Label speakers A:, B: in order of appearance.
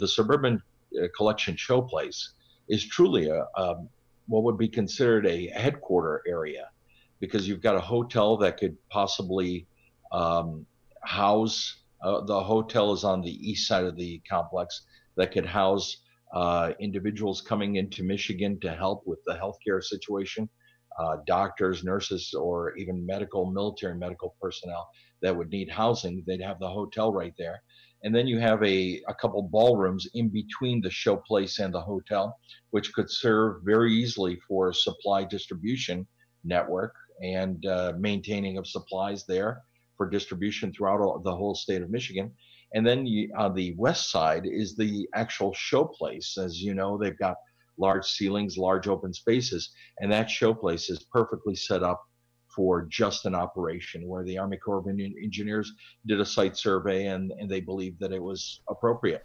A: the suburban uh, collection showplace is truly a, a what would be considered a headquarter area because you've got a hotel that could possibly um, house uh, the hotel is on the east side of the complex that could house uh, individuals coming into Michigan to help with the healthcare situation, uh, doctors, nurses, or even medical, military medical personnel that would need housing. They'd have the hotel right there. And then you have a, a couple ballrooms in between the showplace and the hotel, which could serve very easily for supply distribution network and uh, maintaining of supplies there for distribution throughout the whole state of Michigan. And then you, on the west side is the actual showplace. As you know, they've got large ceilings, large open spaces, and that showplace is perfectly set up for just an operation where the Army Corps of Engineers did a site survey and, and they believed that it was appropriate.